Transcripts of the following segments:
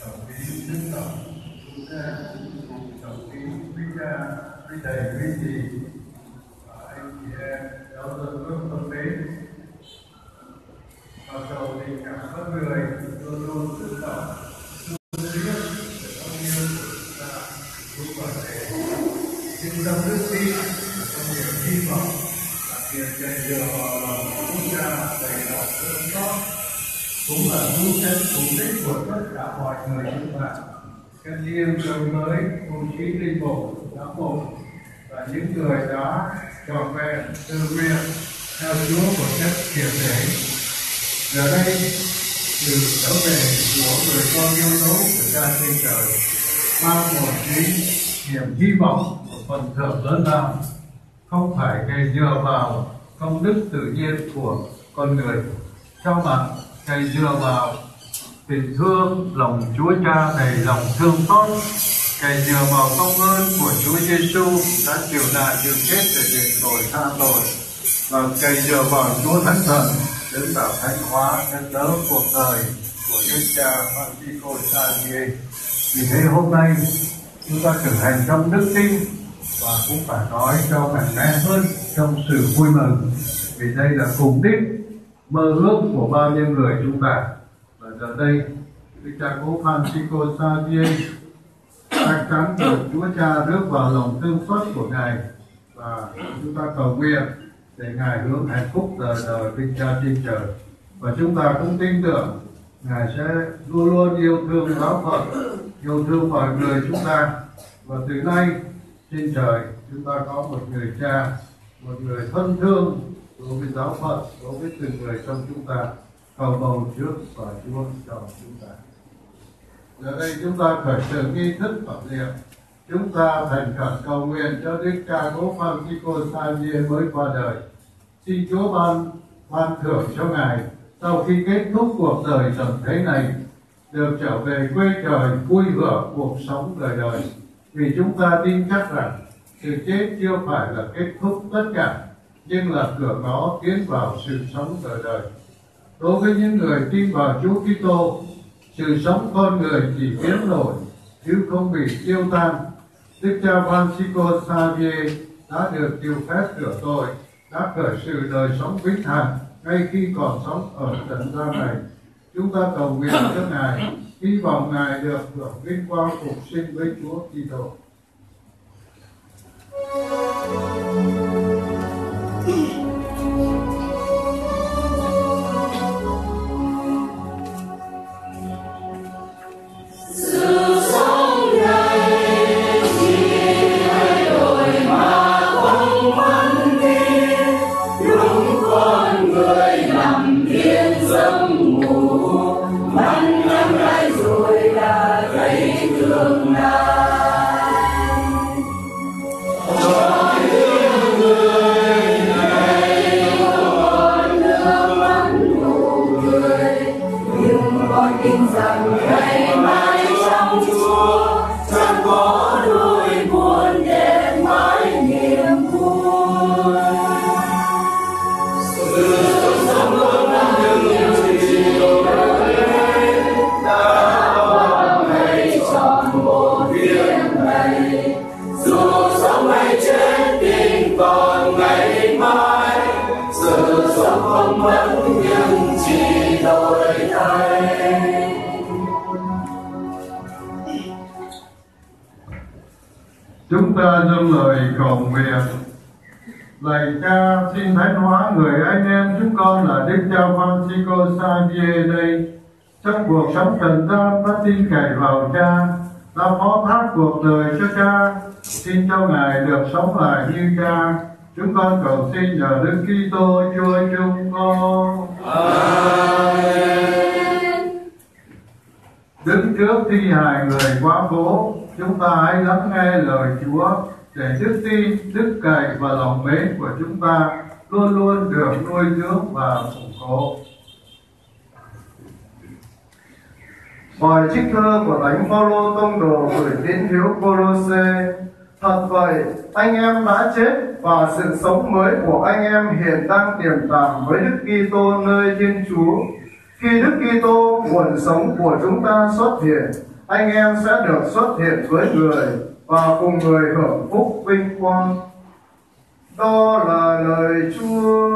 Trọng kính đức tổng chúng ta cùng trọng kính quý cha, quý thầy, quý chị và anh chị em giáo dân nước thân mến. Và cầu tình cảm các người luôn luôn tự trọng, luôn biết để con yêu của chúng ta cũng còn thể nhưng trong đức tin và trong niềm hy vọng đặc biệt dạy dựa vào lòng chúng ta đầy lòng thương xót cũng là cứu chân chủ đích của tất cả mọi người chúng ta các riêng đồng mới tu sĩ linh mục giáo mục và những người đã trọn vẹn tự nguyện theo Chúa một cách triệt để giờ đây sự trở về của người con yêu dấu của cha trên trời mang một cái niềm hy vọng của phần thưởng lớn lao, không phải cây dựa vào công đức tự nhiên của con người. Cho mà cây dựa vào tình thương lòng Chúa Cha đầy lòng thương xót cây dựa vào công ơn của Chúa Giêsu đã chịu nạn chịu chết để đền tội tha tội. Và cây dựa vào Chúa Thánh Thần đứng bảo thánh hóa nhân đỡ cuộc đời của Đức Cha Francisco Xavier vì thế hôm nay, chúng ta thực hành trong đức tin và cũng phải nói cho mạnh mẽ hơn trong sự vui mừng, vì đây là cùng đích mơ ước của bao nhiêu người chúng ta. Và giờ đây, Đức cha cố Francisco Xavier chắc chắn được Chúa Cha rước vào lòng thương xót của Ngài. Và chúng ta cầu nguyện để Ngài hướng hạnh phúc đời đời Đức Cha trên trời. Và chúng ta cũng tin tưởng Ngài sẽ luôn luôn yêu thương giáo phận, yêu thương mọi người chúng ta. Và từ nay trên trời, chúng ta có một người cha, một người thân thương đối với giáo phận, đối với từng người trong chúng ta. Cầu bầu trước và chúa cho chúng ta. Giờ đây chúng ta khởi sự nghi thức phẩm niệm. Chúng ta thành khẩn cầu nguyện cho đức cha cố Francisco Xavier mới qua đời. Xin chúa ban ban thưởng cho ngài sau khi kết thúc cuộc đời trần thế này, được trở về quê trời, vui hưởng cuộc sống đời đời vì chúng ta tin chắc rằng sự chết chưa phải là kết thúc tất cả, nhưng là cửa ngõ tiến vào sự sống đời đời. Đối với những người tin vào Chúa Kitô, sự sống con người chỉ biến đổi, chứ không bị tiêu tan. Đức cha Francisco Xavier đã được chịu phép rửa tội, đã khởi sự đời sống vĩnh hằng ngay khi còn sống ở trần gian này. Chúng ta cầu nguyện cho ngài hy vọng ngài được hưởng vinh quang phục sinh với Chúa Kitô. you sống lại như cha chúng con cầu xin nhờ đức Kitô Chúa chúng con Amen. đứng trước thi hài người quá cố chúng ta hãy lắng nghe lời Chúa để đức tin, đức cậy và lòng mến của chúng ta luôn luôn được nuôi dưỡng và củng cố. Bài trích thơ của Thánh Phaolô tông đồ gửi tín hữu Colosse. Thật vậy, anh em đã chết và sự sống mới của anh em hiện đang tiềm tàng với Đức Kitô nơi Thiên Chúa. Khi Đức Kitô nguồn sống của chúng ta xuất hiện, anh em sẽ được xuất hiện với người và cùng người hưởng phúc vinh quang. Đó là lời Chúa.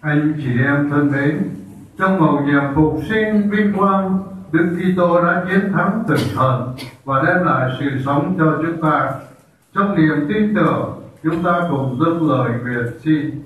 Anh chị em thân mến, trong mầu nhiệm phục sinh vinh quang, Đức Kitô đã chiến thắng tử thần và đem lại sự sống cho chúng ta. Trong niềm tin tưởng, chúng ta cùng dâng lời nguyện xin.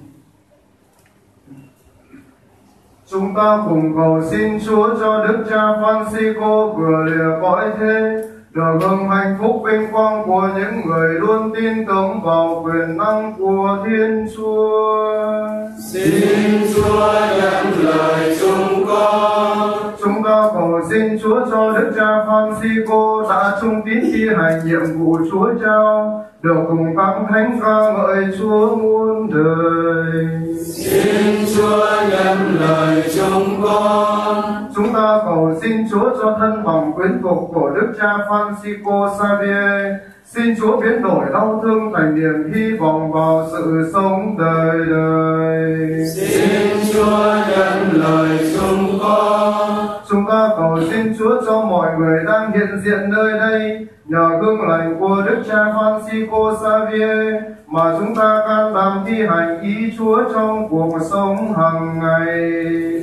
Chúng ta cùng cầu xin Chúa cho Đức Cha Francisco vừa lìa cõi thế, được hưởng hạnh phúc vinh quang của những người luôn tin tưởng vào quyền năng của Thiên Chúa. Xin Chúa nhận lời chúng con. Chúng ta cầu xin Chúa cho Đức Cha Francisco đã trung tín thi hành nhiệm vụ Chúa trao, được cùng các thánh ca ngợi Chúa muôn đời. Xin Chúa nhận lời chúng con. Chúng ta cầu xin Chúa cho thân bằng quyến thuộc của Đức Cha Francisco Xavier. Xin Chúa biến đổi đau thương thành niềm hy vọng vào sự sống đời đời. Xin Chúa nhận lời chúng con. Chúng ta cầu xin Chúa cho mọi người đang hiện diện nơi đây nhờ gương lành của Đức Cha Francisco Xavier mà chúng ta can đảm thi hành ý Chúa trong cuộc sống hàng ngày.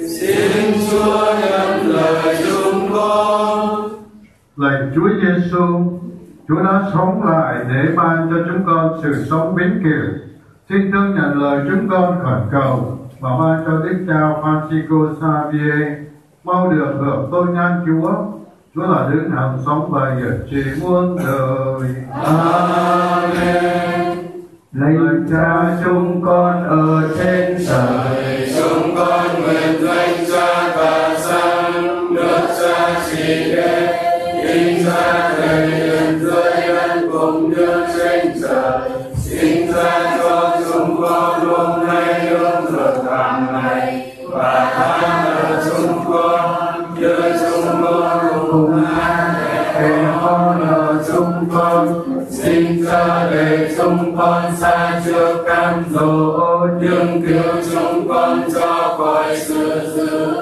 Xin Chúa nhận lời chúng con. Lạy Chúa Giêsu, Chúa đã sống lại để ban cho chúng con sự sống vĩnh cửu. Xin thương nhận lời chúng con khẩn cầu và ban cho Đức cha Francisco Xavier mau được hưởng tôn nhan Chúa. Chúa là đứng hằng sống và hiển trị muôn đời. Amen. Lạy Cha chúng con ở trên trời, chúng con nguyện danh cha và sang nước cha chỉ đến in ra thầy nhưng chúng con cho khỏi sự dữ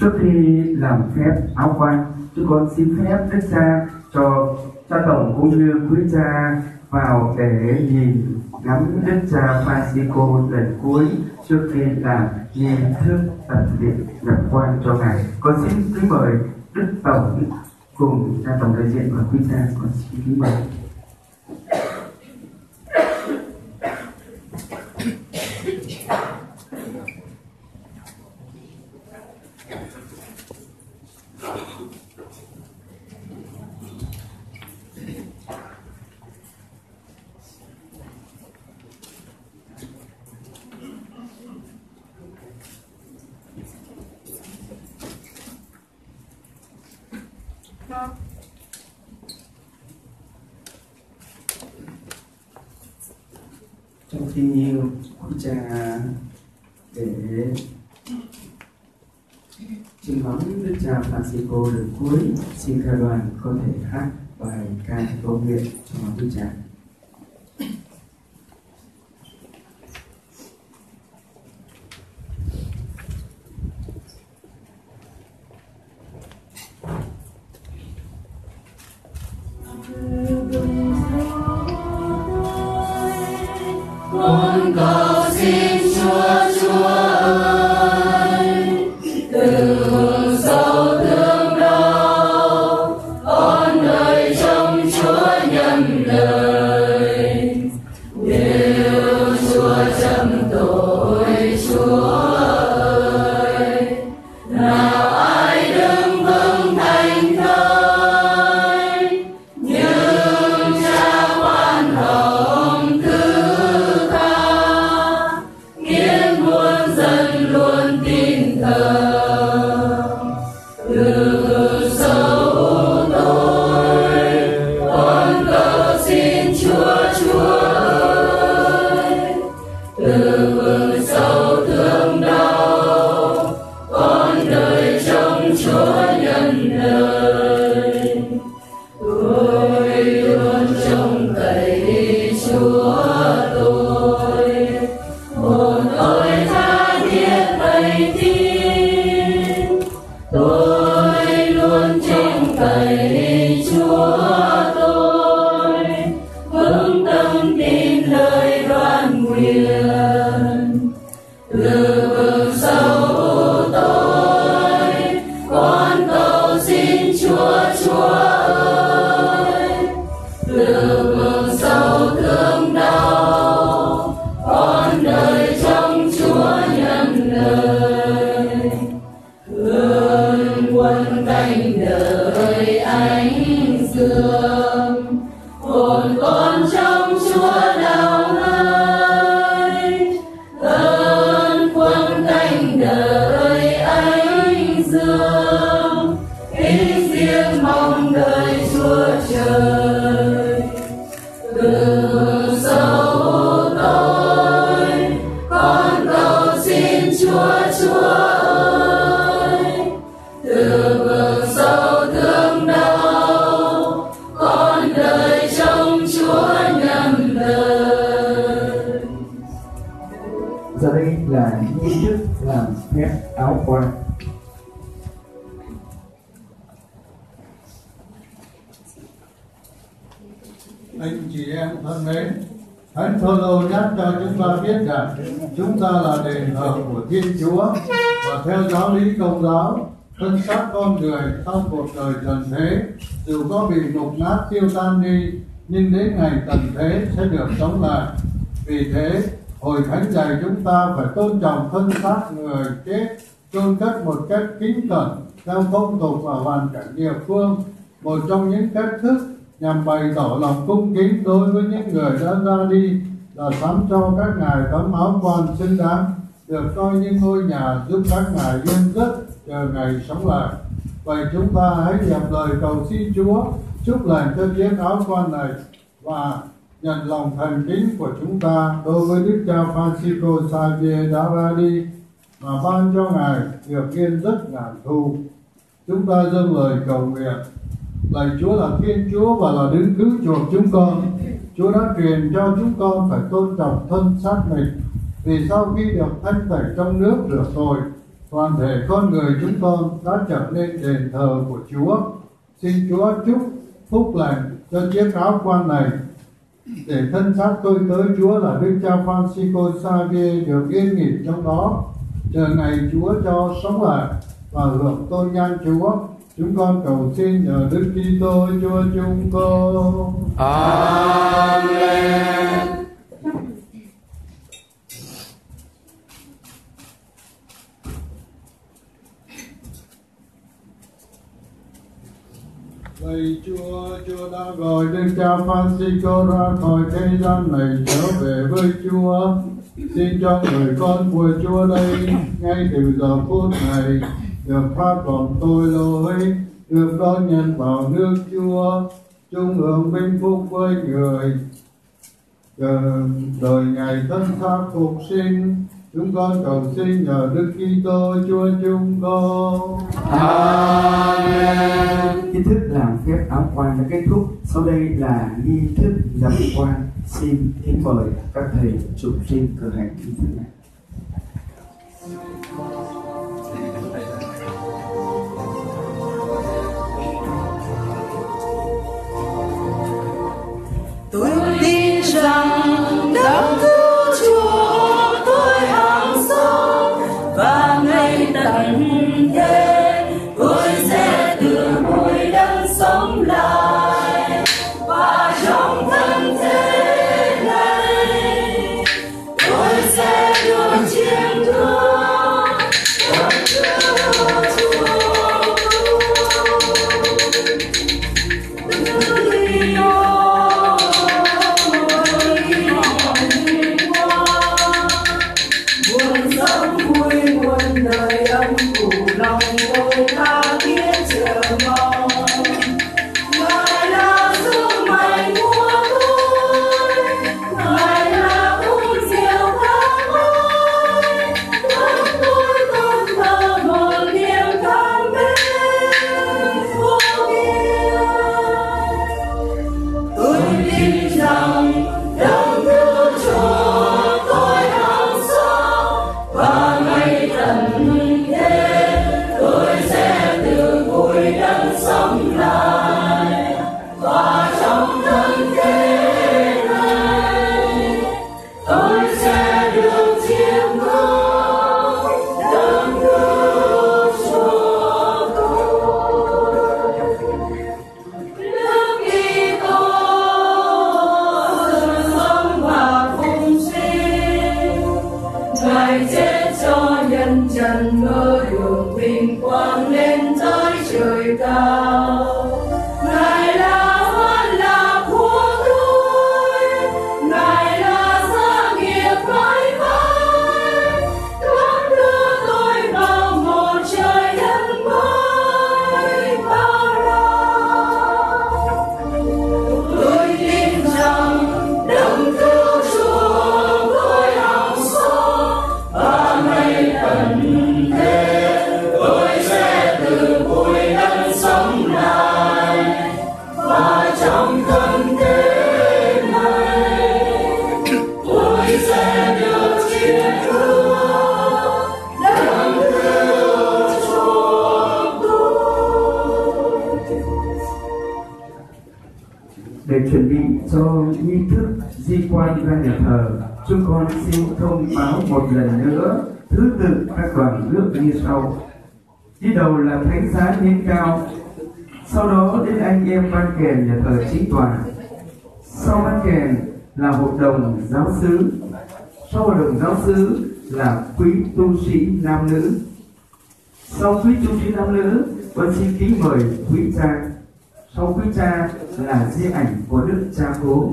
Trước khi làm phép áo quan, chúng con xin phép Đức Cha cho cha tổng cũng như quý cha vào để nhìn ngắm Đức Cha Francisco lần cuối trước khi làm nghi thức tập luyện nhập quan cho ngài. Con xin kính mời Đức Tổng cùng cha tổng đại diện và quý cha con xin kính mời. trong tin yêu quý cha để chiêm ngắm Đức Cha Francisco lần cuối xin ca đoàn có thể hát bài ca cầu nguyện cho Đức Cha. con cầu xin Chúa Chúa tiêu tan đi, nhưng đến ngày tận thế sẽ được sống lại. Vì thế, hồi thánh dạy chúng ta phải tôn trọng thân xác người chết, chôn cất một cách kính cẩn, theo phong tục và hoàn cảnh địa phương. Một trong những cách thức nhằm bày tỏ lòng cung kính đối với những người đã ra đi là sắm cho các ngài tấm áo quan xứng đáng, được coi như ngôi nhà giúp các ngài yên giấc chờ ngày sống lại. Vậy chúng ta hãy dẹp lời cầu xin Chúa chúc lành cho chiếc áo quan này và nhận lòng thành kính của chúng ta đối với Đức cha Francisco Xavier đã ra đi mà ban cho Ngài được yên rất ngàn thu. Chúng ta dâng lời cầu nguyện. Lạy Chúa là Thiên Chúa và là đứng cứu chuộc chúng con. Chúa đã truyền cho chúng con phải tôn trọng thân xác mình, vì sau khi được thanh tẩy trong nước rửa tội, toàn thể con người chúng con đã trở nên đền thờ của Chúa. Xin Chúa chúc phúc lành cho chiếc áo quan này, để thân xác tôi tới Chúa là Đức cha Francisco Xavier được yên nghỉ trong đó chờ ngày Chúa cho sống lại và hưởng tôn nhan Chúa, chúng con cầu xin nhờ Đức Kitô Chúa chúng con. Amen. Lạy Chúa, Chúa đã gọi Đức cha Francisco ra khỏi thế gian này trở về với Chúa. Xin cho người con của Chúa đây, ngay từ giờ phút này, được phát vọng tôi lỗi, được đón nhận vào nước Chúa, chung hưởng vinh phúc với người. đời ngày thân xác phục sinh, chúng con cầu xin nhờ Đức Kitô Chúa chúng con. Amen. Nghi thức làm phép áo quan đã kết thúc. Sau đây là nghi thức dập quan. Xin kính mời các thầy chủ trinh cử hành nghi thức này. Tôi tin rằng đấng lần nữa thứ tự các đoàn rước như sau. Đi đầu là thánh giá thiên cao. Sau đó đến anh em ban kèn nhà thờ chính tòa sau ban kèn là hội đồng giáo sứ, sau hội đồng giáo sứ là quý tu sĩ nam nữ. Sau quý tu sĩ nam nữ vẫn xin kính mời quý cha. Sau quý cha là di ảnh của đức cha cố.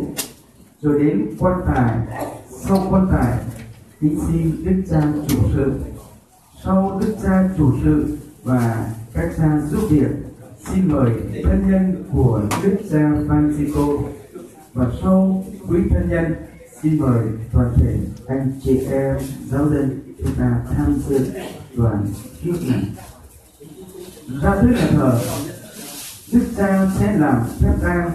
Rồi đến quan tài. Sau quan tài kính xin đức cha chủ sự. Sau đức cha chủ sự và các cha giúp việc, xin mời thân nhân của đức cha Francisco. Và sau quý thân nhân, xin mời toàn thể anh chị em, giáo dân chúng ta tham dự đoàn trước này. Ra tới nhà thờ, đức cha sẽ làm phép tang.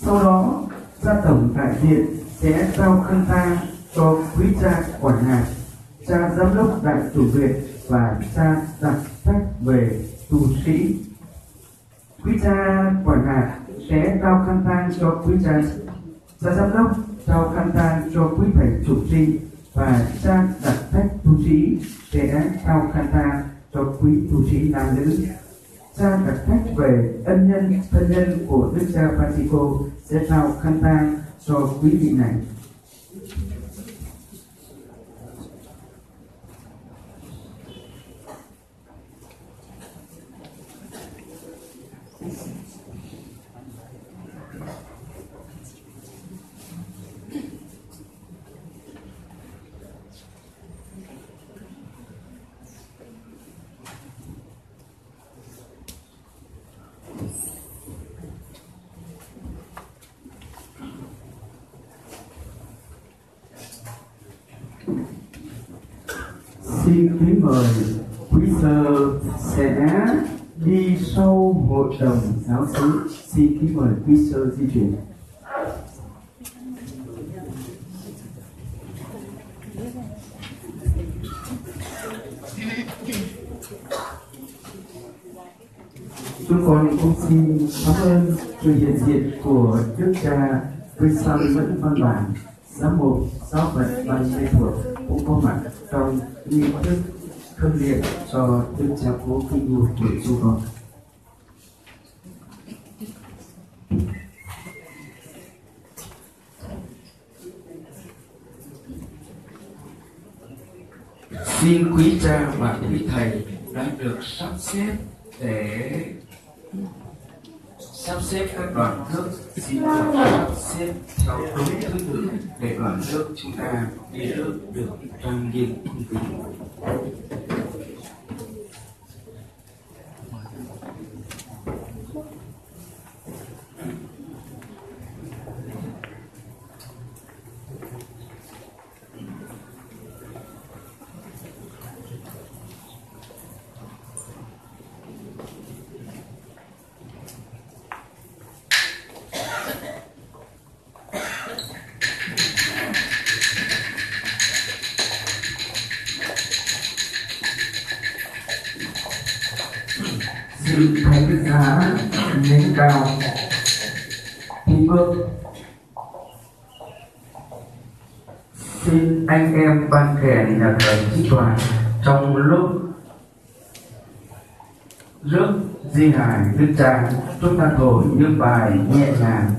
Sau đó, gia tổng đại diện sẽ trao khăn tang cho quý cha, quản hạt cha giám đốc đại chủ viện và cha đặt sách về tu sĩ. Quý cha, quản hạt sẽ trao khăn tang cho quý cha cha giám đốc trao khăn tang cho quý thầy chủ trì và cha đặt sách tu sĩ sẽ trao khăn tang cho quý tu sĩ nam nữ. Cha đặt trách về ân nhân, thân nhân của đức cha Francisco sẽ trao khăn tang cho quý vị này. Xin kính mời quý sơ sẽ đi sau hội đồng giáo xứ xin kính mời quý sơ di chuyển. Chúng con cũng xin cảm ơn sự hiện diện của đức cha quý sao vẫn văn bản, giám mục giáo phận ban Lê thuộc cũng có mặt trong nghi thức khâm liệm cho đức cha cố kinh ngục của chú con xin quý cha và quý thầy đã được sắp xếp để sắp xếp các đoàn rước xin được sắp xếp theo đúng thứ tự để đoàn rước chúng ta đi được được trang nghiêm cung kính rước di hài đức cha chúng ta thổi những bài nhẹ nhàng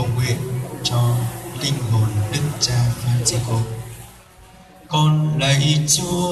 cầu nguyện cho linh hồn Đức Cha Francisco. Con lạy Chúa,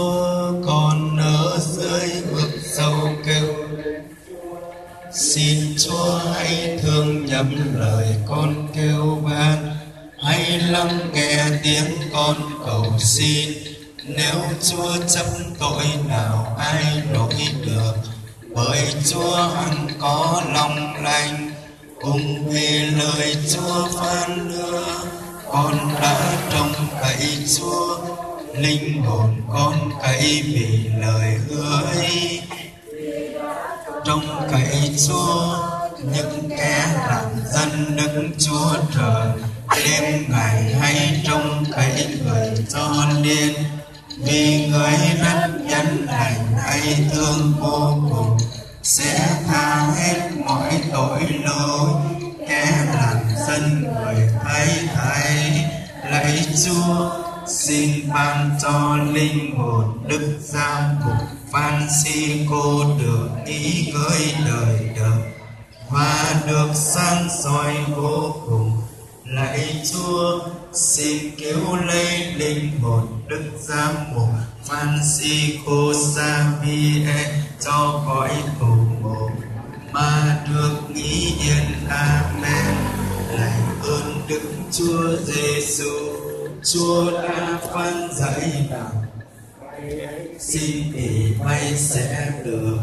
người thấy thấy lạy chúa, xin ban cho linh hồn đức giang mục Francisco được ý cưới đời đời và được sáng soi vô cùng. Lạy chúa, xin cứu lấy linh hồn đức giám mục Francisco Xavier cho cõi tù mộ mà được nghĩ yên. Amen lành ơn đức chúa giêsu chúa đã phán dạy rằng, xin thì vay sẽ được,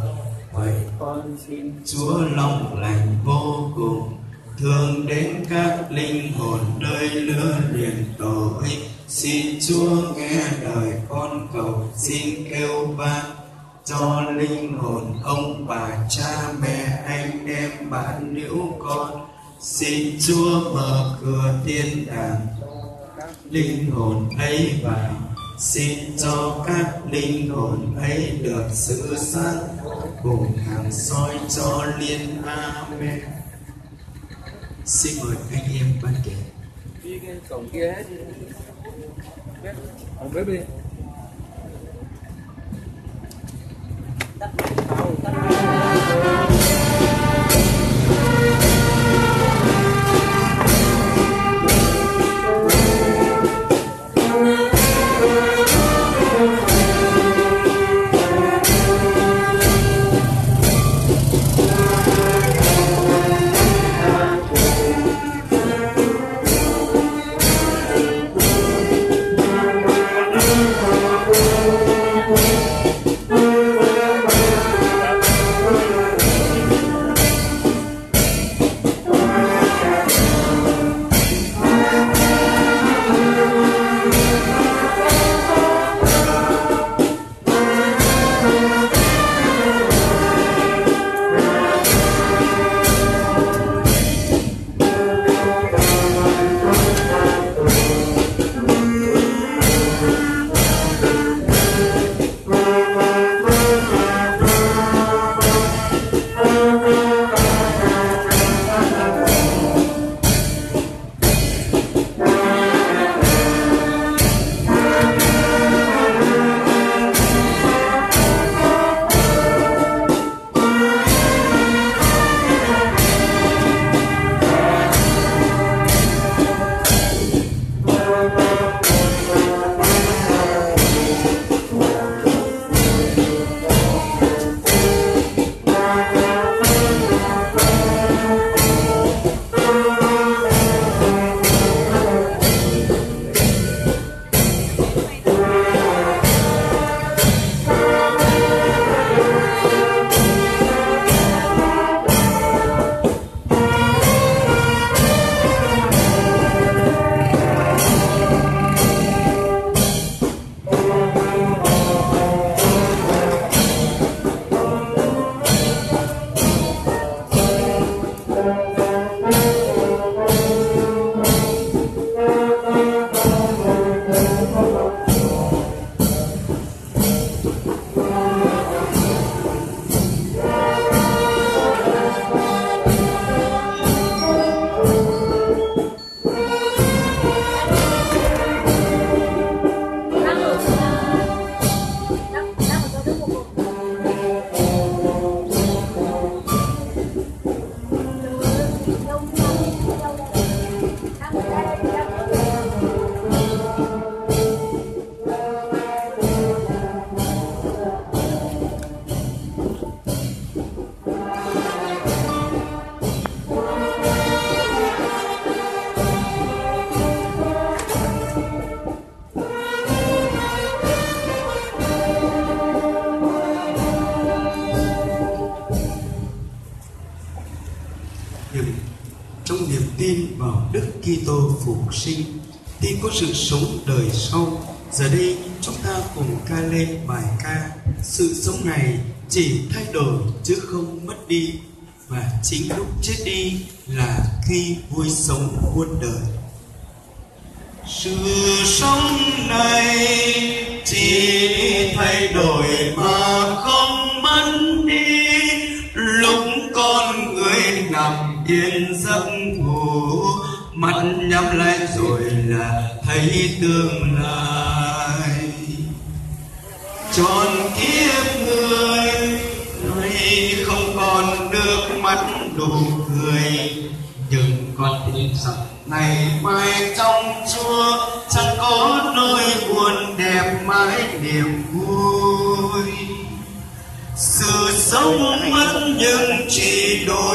vậy con xin chúa lòng lành vô cùng thương đến các linh hồn nơi lứa liền tội xin chúa nghe lời con cầu, xin kêu van cho linh hồn ông bà cha mẹ anh em bạn hữu con xin chúa mở cửa thiên đàng, linh hồn ấy vào. Xin cho các linh hồn ấy được sự sát cùng hàng soi cho liên amen. Xin mời anh em ban kể. đi cái cổng kia hết đi biết ở bếp đi sự sống đời sau. Giờ đây, chúng ta cùng ca lên bài ca sự sống này chỉ thay đổi chứ không mất đi. Và chính lúc chết đi là khi vui sống muôn đời. Sự sống này chỉ thay đổi mà không mất đi. Lúc con người nằm yên giấc ngủ, mắt nhắm lại rồi là thấy tương lai tròn kiếp người nay không còn được mắt đủ cười. Nhưng con tin rằng ngày mai trong chúa chẳng có nỗi buồn đẹp mãi niềm vui. Sự sống mất nhưng chỉ đổi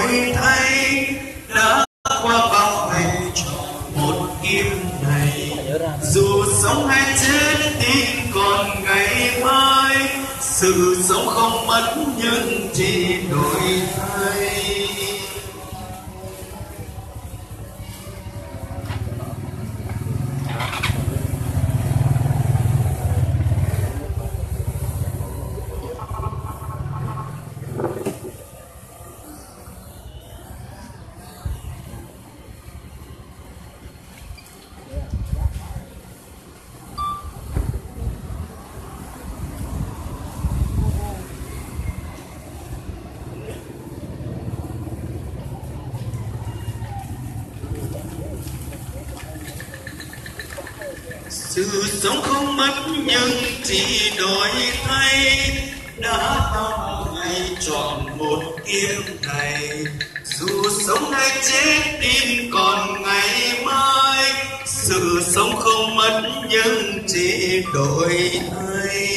mất nhân chỉ đổi. Sự sống không mất nhưng chỉ đổi thay. Đã bao ngày chọn một kiếp này. Dù sống hay chết tin còn ngày mai. Sự sống không mất nhưng chỉ đổi thay.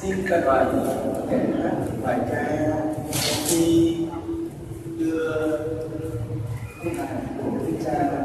xin các đoàn kể các bài ca khi đưa công hành của đức cha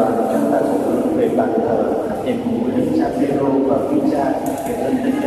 đoàn, chúng ta cũng hướng về bàn thờ đền của đức cha Phaero và quý cha để thân tích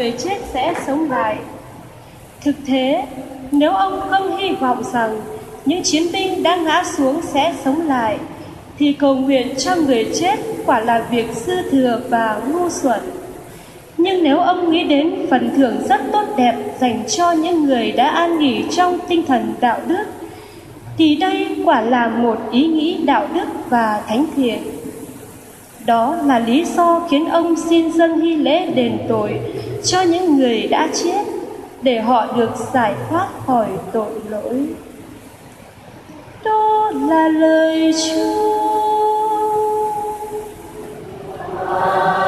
người chết sẽ sống lại. Thực thế, nếu ông không hy vọng rằng những chiến binh đã ngã xuống sẽ sống lại, thì cầu nguyện cho người chết quả là việc dư thừa và ngu xuẩn. Nhưng nếu ông nghĩ đến phần thưởng rất tốt đẹp dành cho những người đã an nghỉ trong tinh thần đạo đức, thì đây quả là một ý nghĩ đạo đức và thánh thiện. Đó là lý do khiến ông xin dâng hy lễ đền tội cho những người đã chết để họ được giải thoát khỏi tội lỗi. Đó là lời Chúa. Wow.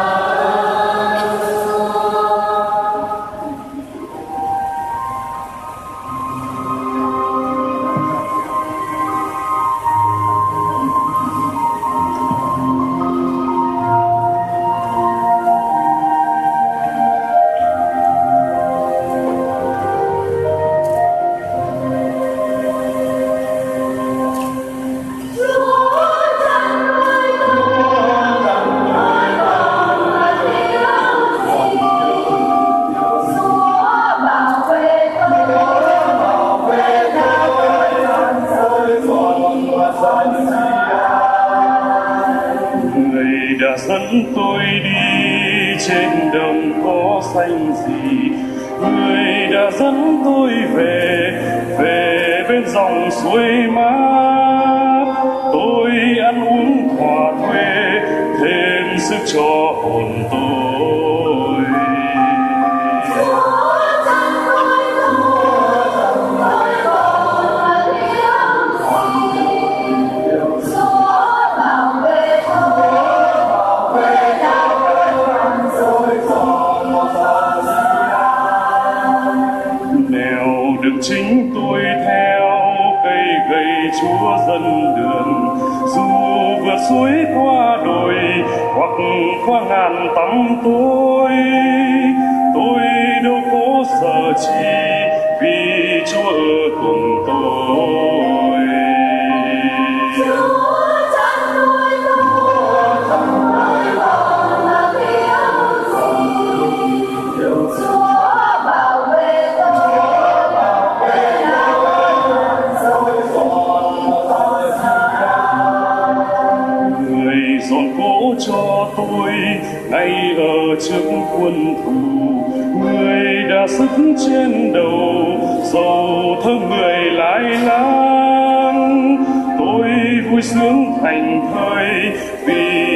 Người lai lang, tôi vui sướng thành thời vì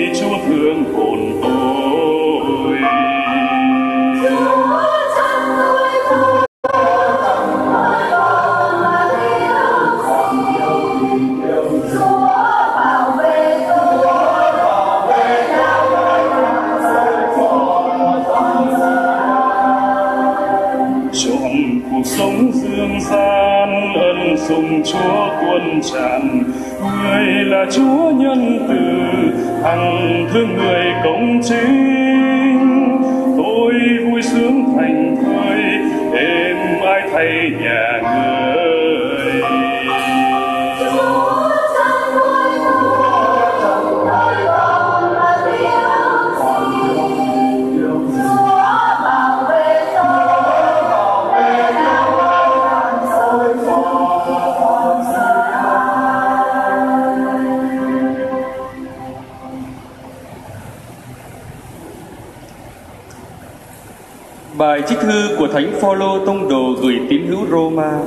Phaolô tông đồ gửi tín hữu Roma.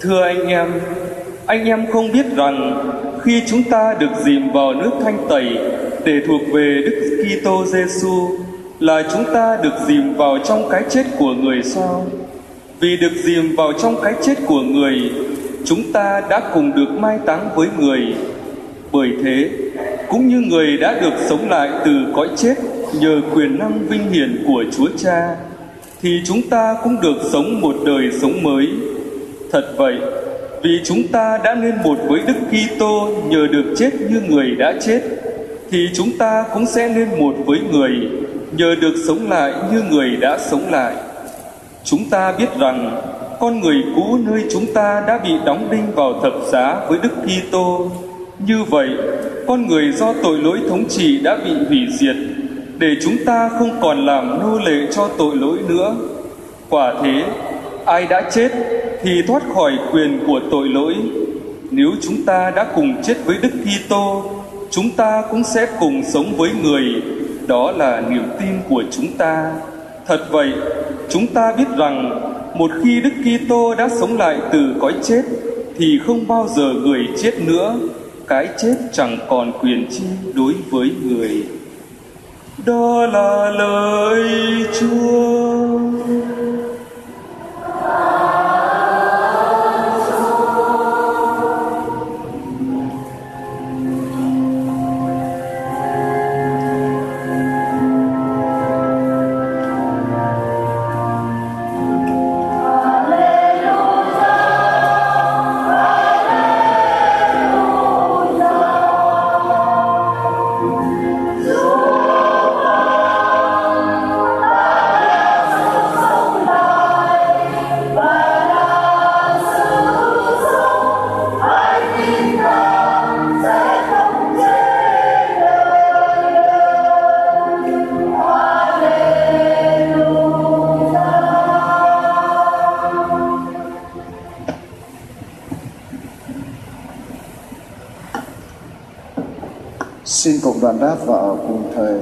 Thưa anh em, anh em không biết rằng khi chúng ta được dìm vào nước thanh tẩy để thuộc về Đức Kitô Giêsu là chúng ta được dìm vào trong cái chết của người sao? Vì được dìm vào trong cái chết của người, chúng ta đã cùng được mai táng với người. Bởi thế, cũng như người đã được sống lại từ cõi chết nhờ quyền năng vinh hiển của Chúa Cha, thì chúng ta cũng được sống một đời sống mới. Thật vậy, vì chúng ta đã nên một với Đức Kitô nhờ được chết như người đã chết, thì chúng ta cũng sẽ nên một với người nhờ được sống lại như người đã sống lại. Chúng ta biết rằng con người cũ nơi chúng ta đã bị đóng đinh vào thập giá với Đức Kitô. Như vậy, con người do tội lỗi thống trị đã bị hủy diệt để chúng ta không còn làm nô lệ cho tội lỗi nữa. Quả thế, ai đã chết thì thoát khỏi quyền của tội lỗi. Nếu chúng ta đã cùng chết với Đức Kitô, chúng ta cũng sẽ cùng sống với người. Đó là niềm tin của chúng ta. Thật vậy, chúng ta biết rằng một khi Đức Kitô đã sống lại từ cõi chết thì không bao giờ người chết nữa. Cái chết chẳng còn quyền chi đối với người. Đó là lời Chúa. Xin cùng đoàn đáp và ở cùng thầy.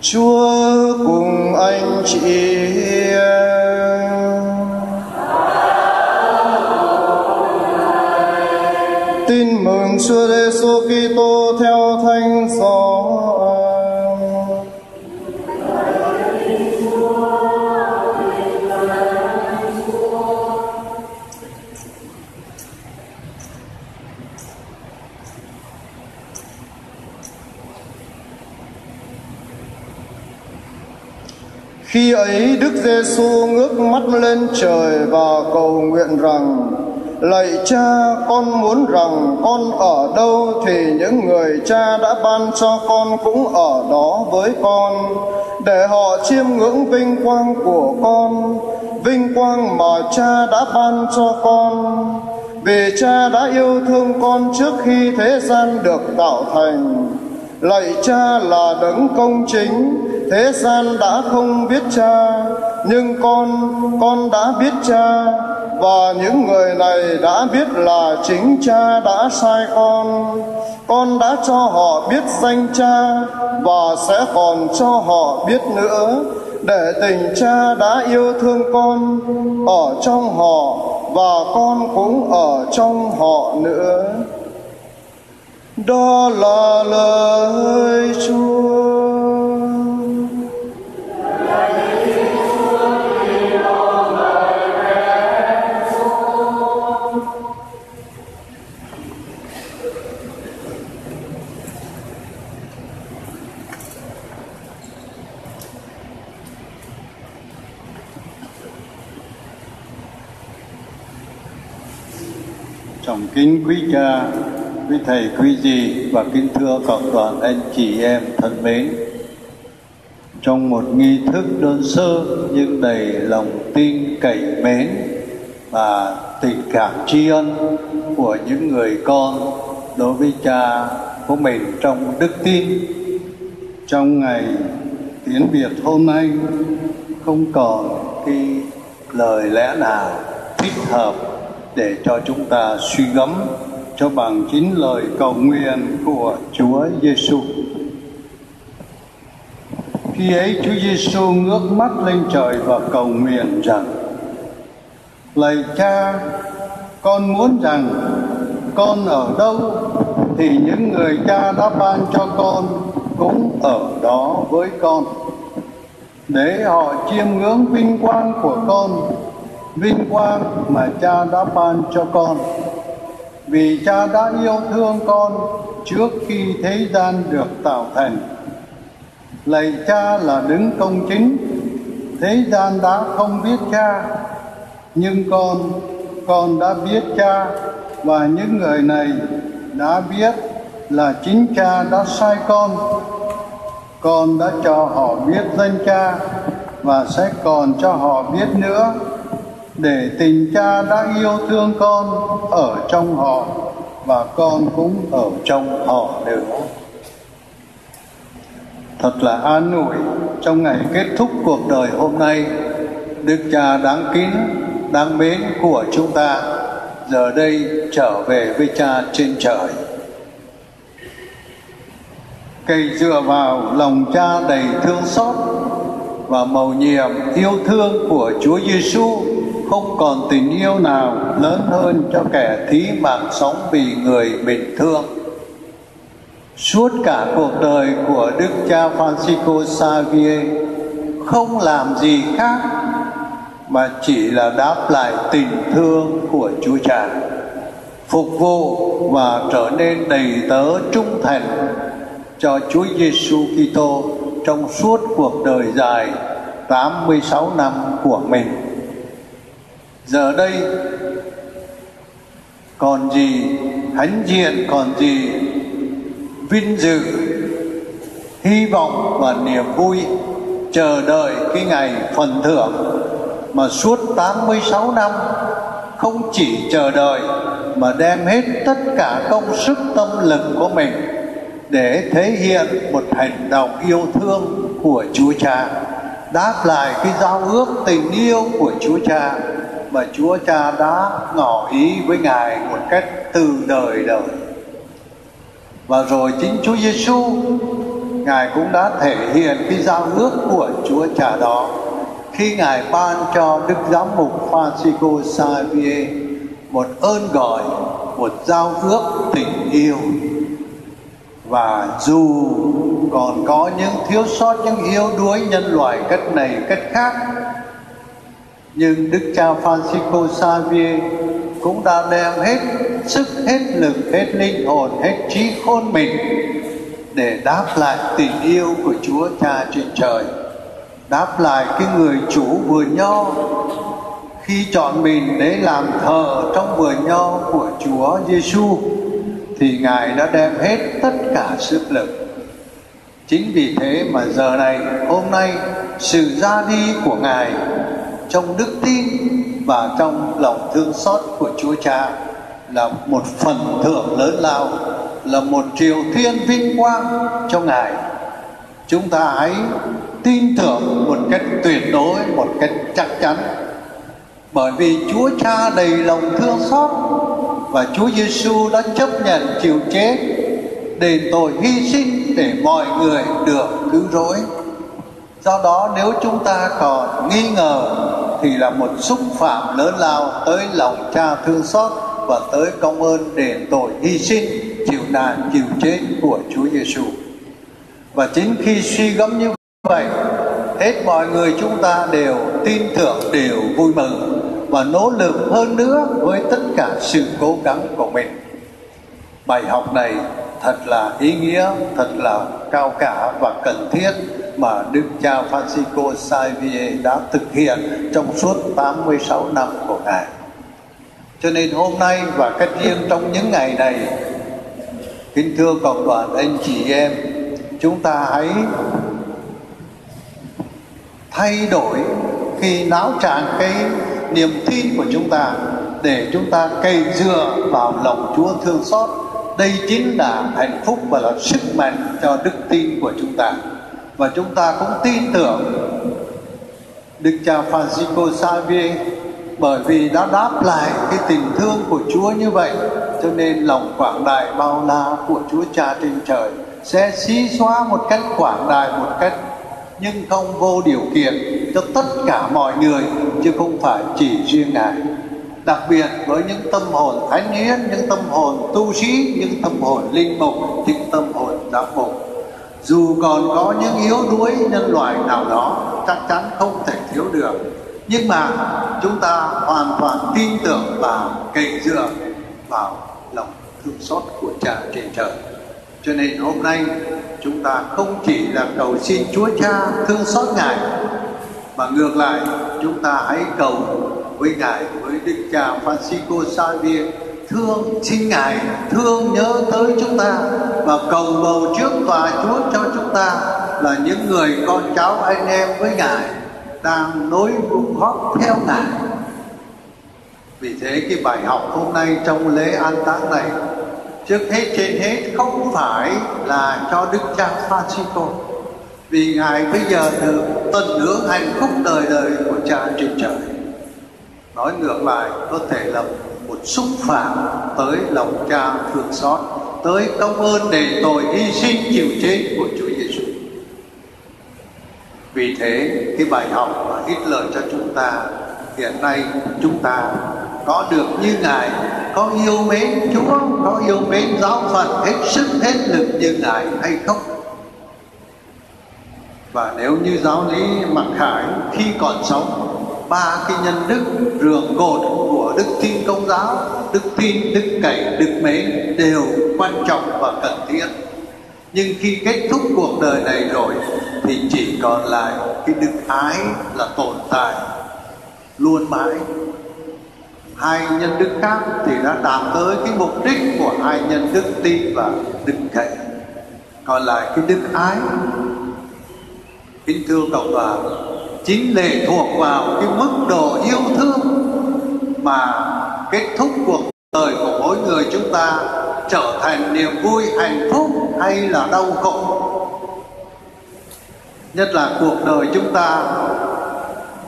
Chúa cùng anh chị Giêsu ngước mắt lên trời và cầu nguyện rằng: Lạy Cha, con muốn rằng con ở đâu thì những người Cha đã ban cho con cũng ở đó với con, để họ chiêm ngưỡng vinh quang của con, vinh quang mà Cha đã ban cho con. Vì Cha đã yêu thương con trước khi thế gian được tạo thành. Lạy Cha là đấng công chính, thế gian đã không biết Cha, nhưng con, con đã biết Cha, và những người này đã biết là chính Cha đã sai con. Con đã cho họ biết danh Cha và sẽ còn cho họ biết nữa, để tình Cha đã yêu thương con ở trong họ và con cũng ở trong họ nữa. Đó là lời Chúa. Kính quý cha, quý thầy, quý dì và kính thưa cộng đoàn anh chị em thân mến. Trong một nghi thức đơn sơ nhưng đầy lòng tin cậy mến và tình cảm tri ân của những người con đối với cha của mình trong đức tin. Trong ngày tiến biệt hôm nay không còn cái lời lẽ nào thích hợp để cho chúng ta suy gẫm cho bằng chính lời cầu nguyện của Chúa Giêsu. Khi ấy Chúa Giêsu ngước mắt lên trời và cầu nguyện rằng: Lạy Cha, con muốn rằng con ở đâu thì những người Cha đã ban cho con cũng ở đó với con để họ chiêm ngưỡng vinh quang của con vinh quang mà cha đã ban cho con. Vì cha đã yêu thương con trước khi thế gian được tạo thành. Lạy cha là đứng công chính. Thế gian đã không biết cha, nhưng con con đã biết cha, và những người này đã biết là chính cha đã sai con. Con đã cho họ biết danh cha, và sẽ còn cho họ biết nữa để tình cha đã yêu thương con ở trong họ và con cũng ở trong họ nữa thật là an ủi trong ngày kết thúc cuộc đời hôm nay, đức cha đáng kính, đáng mến của chúng ta giờ đây trở về với cha trên trời. Cây dựa vào lòng cha đầy thương xót và mầu nhiệm yêu thương của Chúa Giêsu không còn tình yêu nào lớn hơn cho kẻ thí mạng sống vì người mình thương. Suốt cả cuộc đời của Đức cha Francisco Xavier không làm gì khác mà chỉ là đáp lại tình thương của Chúa Cha, phục vụ và trở nên đầy tớ trung thành cho Chúa Giêsu Kitô trong suốt cuộc đời dài 86 năm của mình. Giờ đây còn gì hãnh diện, còn gì vinh dự, hy vọng và niềm vui chờ đợi cái ngày phần thưởng mà suốt 86 năm không chỉ chờ đợi mà đem hết tất cả công sức tâm lực của mình để thể hiện một hành động yêu thương của Chúa Cha đáp lại cái giao ước tình yêu của Chúa Cha mà Chúa Cha đã ngỏ ý với Ngài một cách từ đời đời. Và rồi chính Chúa Giêsu ngài cũng đã thể hiện cái giao ước của chúa cha đó khi ngài ban cho đức giám mục Francisco Xavier một ơn gọi, một giao ước tình yêu. Và dù còn có những thiếu sót, những yếu đuối nhân loại cách này, cách khác nhưng đức cha Francisco Xavier cũng đã đem hết sức, hết lực, hết linh hồn, hết trí khôn mình để đáp lại tình yêu của Chúa Cha trên trời, đáp lại cái người chủ vườn nho. Khi chọn mình để làm thờ trong vườn nho của Chúa Giêsu thì ngài đã đem hết tất cả sức lực. Chính vì thế mà giờ này, hôm nay, sự ra đi của ngài trong đức tin và trong lòng thương xót của Chúa Cha là một phần thưởng lớn lao, là một triều thiên vinh quang cho ngài. Chúng ta hãy tin tưởng một cách tuyệt đối, một cách chắc chắn. Bởi vì Chúa Cha đầy lòng thương xót và Chúa Giêsu đã chấp nhận chịu chết đền tội hy sinh để mọi người được cứu rỗi. Do đó, nếu chúng ta còn nghi ngờ thì là một xúc phạm lớn lao tới lòng cha thương xót và tới công ơn để tội hy sinh, chịu nạn chịu chết của Chúa Giêsu và chính khi suy gẫm như vậy, hết mọi người chúng ta đều tin tưởng, đều vui mừng và nỗ lực hơn nữa với tất cả sự cố gắng của mình. Bài học này thật là ý nghĩa thật là cao cả và cần thiết mà Đức cha Francisco Xavier đã thực hiện trong suốt 86 năm của Ngài. Cho nên hôm nay và cách riêng trong những ngày này, kính thưa cộng đoàn anh chị em, chúng ta hãy thay đổi khi náo trạng cái niềm tin của chúng ta để chúng ta cày dựa vào lòng Chúa thương xót. Đây chính là hạnh phúc và là sức mạnh cho đức tin của chúng ta. Và chúng ta cũng tin tưởng Đức cha Francisco Xavier bởi vì đã đáp lại cái tình thương của Chúa như vậy, cho nên lòng quảng đại bao la của Chúa Cha trên trời sẽ xí xóa một cách quảng đại một cách nhưng không vô điều kiện cho tất cả mọi người, chứ không phải chỉ riêng ngài đặc biệt với những tâm hồn thánh hiến, những tâm hồn tu sĩ, những tâm hồn linh mục những tâm hồn giám mục dù còn có những yếu đuối nhân loại nào đó, chắc chắn không thể thiếu được. Nhưng mà chúng ta hoàn toàn tin tưởng và cậy dựa vào lòng thương xót của cha trên trời. Cho nên hôm nay, chúng ta không chỉ là cầu xin Chúa Cha thương xót Ngài và ngược lại, chúng ta hãy cầu với Ngài, với Đức Cha Francisco Xavier, thương xin Ngài, thương nhớ tới chúng ta và cầu bầu trước tòa Chúa cho chúng ta là những người con cháu anh em với Ngài đang nối vùng gót theo Ngài. Vì thế cái bài học hôm nay trong lễ an táng này, trước hết, trên hết không phải là cho đức cha Francisco vì ngài bây giờ được tận hưởng hạnh phúc đời đời của cha trên trời. Nói ngược lại, có thể là một xúc phạm tới lòng cha thương xót, tới công ơn để tội hy sinh chịu chết của Chúa Giêsu vì thế, cái bài học và ít lời cho chúng ta, hiện nay chúng ta có được như ngài, có yêu mến chúa, có yêu mến giáo phận hết sức, hết lực như ngài hay không? Và nếu như giáo lý mặc khải, khi còn sống, ba cái nhân đức rường cột của đức tin công giáo, đức tin đức cậy đức mến đều quan trọng và cần thiết. Nhưng khi kết thúc cuộc đời này rồi, thì chỉ còn lại cái đức ái là tồn tại, luôn mãi. Hai nhân đức khác thì đã đạt tới cái mục đích của hai nhân đức tin và đức cậy còn lại cái đức ái kính thưa cộng đoàn chính lệ thuộc vào cái mức độ yêu thương mà kết thúc cuộc đời của mỗi người chúng ta trở thành niềm vui, hạnh phúc hay là đau khổ. Nhất là cuộc đời chúng ta,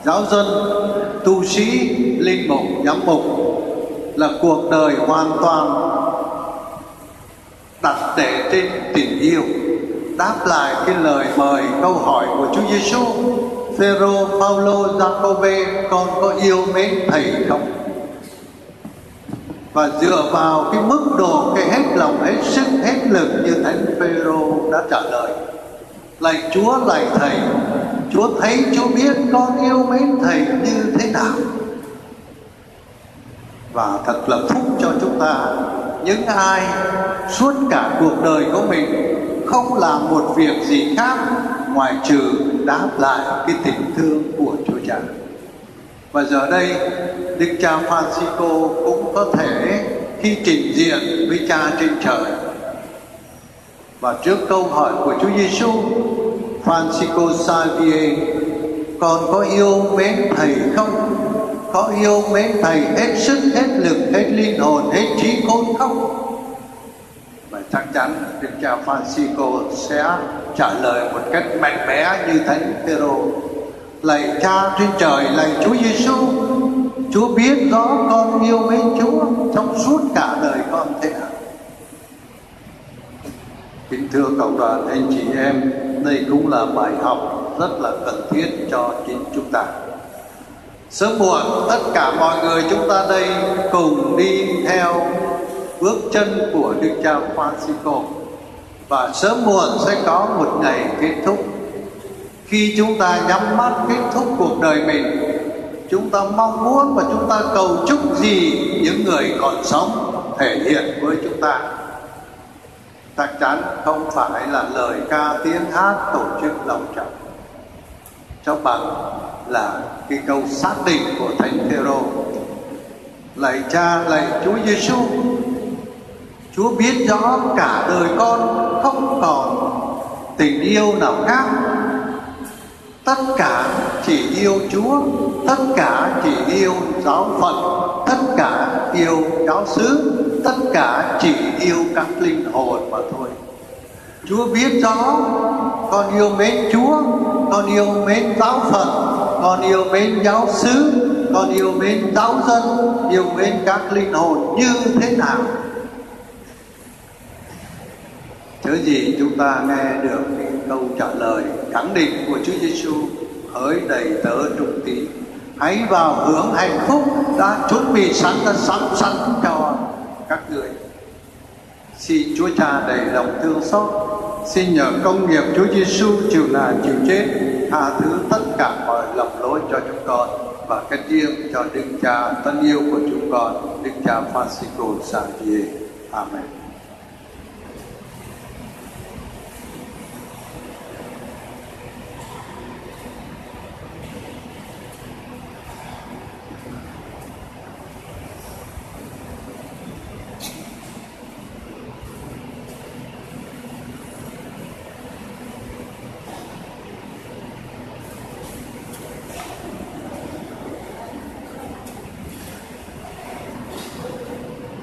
giáo dân, tu sĩ, linh mục, giám mục là cuộc đời hoàn toàn đặt để trên tình yêu đáp lại cái lời mời câu hỏi của Chúa Giêsu Phêrô, Phaolô, Giacôbê con có yêu mến thầy không? Và dựa vào cái mức độ cái hết lòng hết sức hết lực như thánh Phêrô đã trả lời. Lạy Chúa lạy thầy. Chúa thấy Chúa biết con yêu mến thầy như thế nào. Và thật là phúc cho chúng ta. Những ai suốt cả cuộc đời của mình không làm một việc gì khác ngoài trừ đáp lại cái tình thương của Chúa Cha. Và giờ đây Đức Cha Francisco cũng có thể khi trình diện với Cha trên trời và trước câu hỏi của Chúa Giêsu, Francisco Xavier, con có yêu mến thầy không? Có yêu mến thầy hết sức, hết lực, hết linh hồn, hết trí khôn không? Và chắc chắn Đức cha Francisco sẽ trả lời một cách mạnh mẽ như Thánh Phêrô. Lạy Cha trên trời, lạy Chúa Giêsu, Chúa biết rõ con yêu mến Chúa trong suốt cả đời con thế nào. Kính thưa cộng đoàn anh chị em, đây cũng là bài học rất là cần thiết cho chính chúng ta. Sớm muộn tất cả mọi người chúng ta đây cùng đi theo bước chân của Đức cha Francisco. Và sớm muộn sẽ có một ngày kết thúc. Khi chúng ta nhắm mắt kết thúc cuộc đời mình, chúng ta mong muốn và chúng ta cầu chúc gì những người còn sống thể hiện với chúng ta. Chắc chắn không phải là lời ca tiếng hát tổ chức lòng trọng. Cho bằng là cái câu xác định của thánh Phêrô lạy cha lạy Chúa Giêsu Chúa biết rõ cả đời con không còn tình yêu nào khác. Tất cả chỉ yêu Chúa, tất cả chỉ yêu giáo phận tất cả yêu giáo xứ tất cả chỉ yêu các linh hồn mà thôi. Chúa biết rõ con yêu mến Chúa, con yêu mến giáo phận con yêu mến giáo xứ con yêu mến giáo dân, yêu mến các linh hồn như thế nào. Thứ gì chúng ta nghe được cái câu trả lời khẳng định của Chúa Giêsu hỡi đầy tớ trung tín. Hãy vào hưởng hạnh phúc đã chuẩn bị sẵn đã sẵn sẵn cho các người xin Chúa Cha đầy lòng thương xót. Xin nhờ công nghiệp Chúa Giêsu chịu nạn chịu chết, tha thứ tất cả mọi lầm lỗi cho chúng con và cách riêng cho Đức Cha thân yêu của chúng con, Đức Cha Francisco Xavier. Amen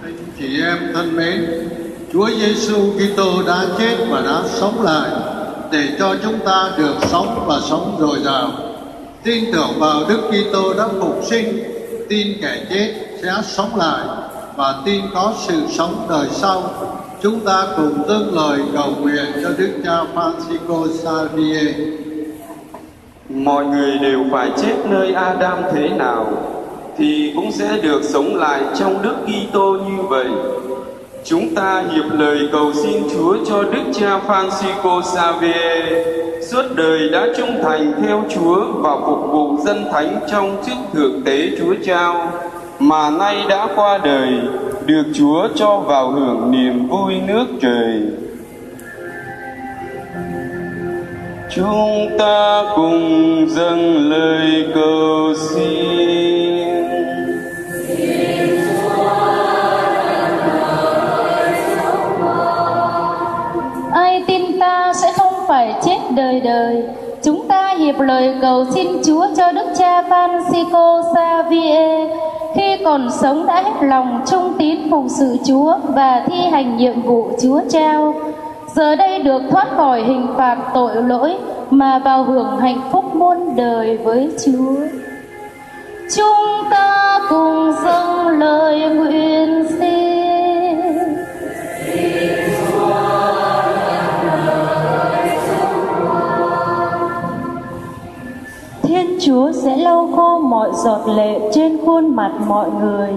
Anh chị em thân mến, Chúa Giêsu Kitô đã chết và đã sống lại để cho chúng ta được sống và sống dồi dào. Tin tưởng vào Đức Kitô đã phục sinh, tin kẻ chết sẽ sống lại và tin có sự sống đời sau. Chúng ta cùng dâng lời cầu nguyện cho Đức Cha Francisco Xavier. mọi người đều phải chết nơi Adam thế nào thì cũng sẽ được sống lại trong Đức Kitô như vậy. Chúng ta hiệp lời cầu xin Chúa cho Đức Cha Francisco Xavier, suốt đời đã trung thành theo Chúa và phục vụ dân thánh trong chức thượng tế Chúa trao, mà nay đã qua đời, được Chúa cho vào hưởng niềm vui nước trời. Chúng ta cùng dâng lời cầu xin. Đời đời. Chúng ta hiệp lời cầu xin Chúa cho Đức Cha Francisco Xavier khi còn sống đã hết lòng trung tín phụng sự Chúa và thi hành nhiệm vụ Chúa trao. Giờ đây được thoát khỏi hình phạt tội lỗi mà vào hưởng hạnh phúc muôn đời với Chúa. Chúng ta cùng dâng lời nguyện xin. Chúa sẽ lau khô mọi giọt lệ trên khuôn mặt mọi người.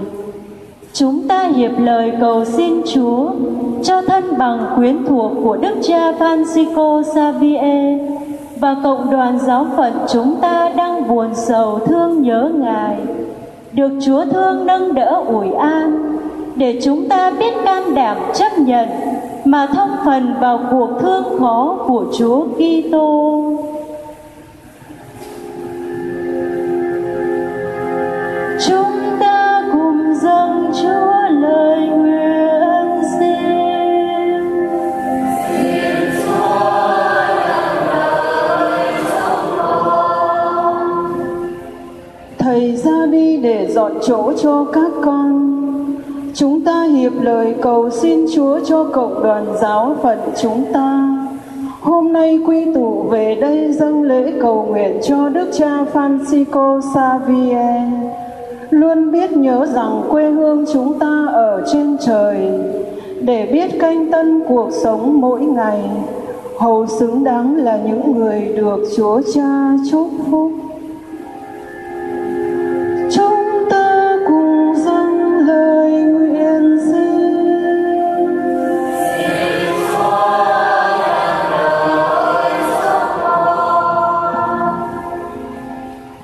Chúng ta hiệp lời cầu xin Chúa, cho thân bằng quyến thuộc của Đức cha Francisco Xavier và cộng đoàn giáo phận chúng ta đang buồn sầu thương nhớ Ngài. Được Chúa thương nâng đỡ ủi an, để chúng ta biết can đảm chấp nhận mà thông phần vào cuộc thương khó của Chúa Kitô. Chỗ cho các con. Chúng ta hiệp lời cầu xin Chúa cho cộng đoàn giáo phận chúng ta. Hôm nay quy tụ về đây dâng lễ cầu nguyện cho Đức cha Francisco Xavier. Luôn biết nhớ rằng quê hương chúng ta ở trên trời, để biết canh tân cuộc sống mỗi ngày hầu xứng đáng là những người được Chúa Cha chúc phúc.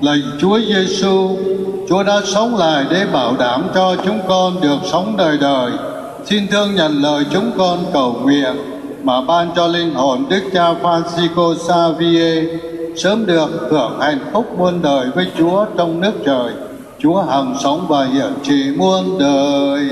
Lạy Chúa Giêsu, Chúa đã sống lại để bảo đảm cho chúng con được sống đời đời. Xin thương nhận lời chúng con cầu nguyện mà ban cho linh hồn Đức Cha Francisco Xavier sớm được hưởng hạnh phúc muôn đời với Chúa trong nước trời. Chúa hằng sống và hiện trị muôn đời.